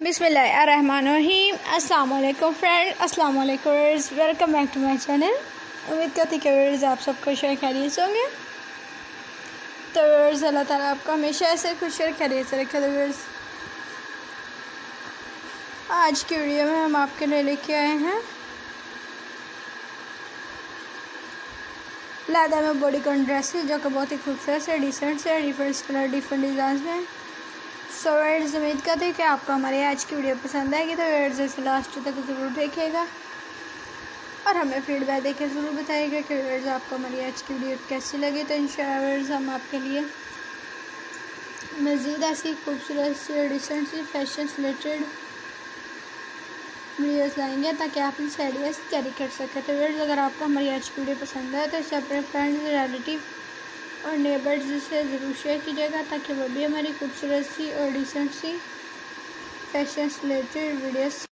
बिसमीम वालेकुम फ्रेंड अस्सलाम वालेकुम welcome back to my channel. उम्मीद करती कि वर्स आप सब खुश और खैरियत होंगे। तो वर्स अल्लाह ताला आपको हमेशा ऐसे खुश और खैरियत से रखे तो आज की वीडियो में हम आपके लिए लेके आए हैं। लादा में बॉडी कॉन ड्रेसेस जो कि बहुत ही खूबसूरत है डिसेंट से, डिफरेंट कलर, डिफरेंट डिज़ाइन में। सो वेड्स उम्मीद करते हैं कि आपको हमारी आज की वीडियो पसंद आएगी तो वेड्स इसे लास्ट तक ज़रूर देखिएगा। और हमें फीडबैक देकर ज़रूर बताइएगा कि वेड्स आपको हमारी आज की वीडियो कैसी लगी। तो इन वेड्स हम आपके लिए मज़ीद ऐसी खूबसूरत सी डिसेंट सी फ़ैशन रिलेटेड वीडियोस लाएँगे, ताकि आप इनसे आइडियाज़ कैरी कर सकें। तो वेड्स अगर आपको हमारी आज की वीडियो पसंद आए तो इसे अपने फ्रेंड्स रिलेटिव और नेबर्स से ज़रूर शेयर कीजिएगा ताकि वह भी हमारी खूबसूरत सी और डिसेंट सी फ़ैशन रिलेटेड वीडियोस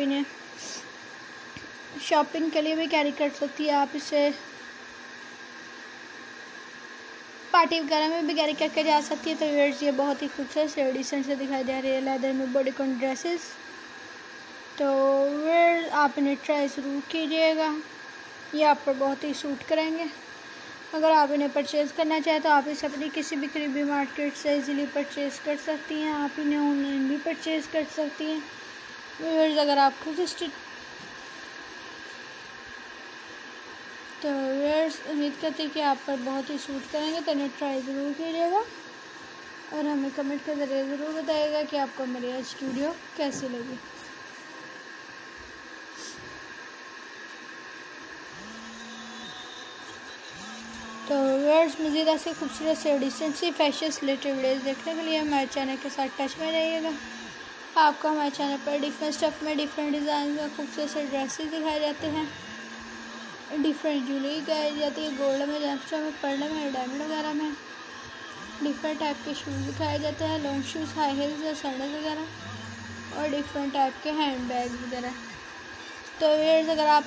इन्हें शॉपिंग के लिए भी कैरी कर सकती है आप इसे। पार्टी वगैरह में भी कैरी करके जा सकती है। तो वेयर्स ये बहुत ही खूबसूरत से डिसेंट से दिखाई दे रही है। लेदर में बॉडी कॉन ड्रेसेस तो वेयर आप इन्हें ट्राई ज़रूर कीजिएगा। ये आप पर बहुत ही सूट करेंगे। अगर आप इन्हें परचेज़ करना चाहें तो आप इसे अपनी किसी भी करीबी मार्केट से इजीली परचेज़ कर सकती हैं। आप इन्हें ऑनलाइन भी परचेज़ कर सकती हैं। व्यूअर्स अगर आप खुद स्टिच तो व्यूअर्स उम्मीद करते हैं कि आप पर बहुत ही सूट करेंगे तो इन्हें ट्राई ज़रूर कीजिएगा। और हमें कमेंट के ज़रिए ज़रूर बताइएगा कि आपको मेरी आज की वीडियो कैसी लगी। तो व्यूअर्स मज़ीद ऐसे खूबसूरत से डिसेंट सी फ़ैशन रिलेटेड वीडियोज़ देखने के लिए हमारे चैनल के साथ टच में रहिएगा। आपको हमारे चैनल पर डिफरेंट स्टफ़ में डिफरेंट डिज़ाइन में खूबसूरत से ड्रेसेस दिखाए जाते हैं। डिफरेंट ज्वेलरी दिखाई जाती है गोल्ड में जेमस्टोन में पर्ल में डायमंड वगैरह में। डिफरेंट टाइप के शूज़ दिखाए जाते हैं लॉन्ग शूज़ हाई हील्स या सैंडल वगैरह। और डिफरेंट टाइप के हैंड बैग वगैरह। तो वेयर्स अगर आप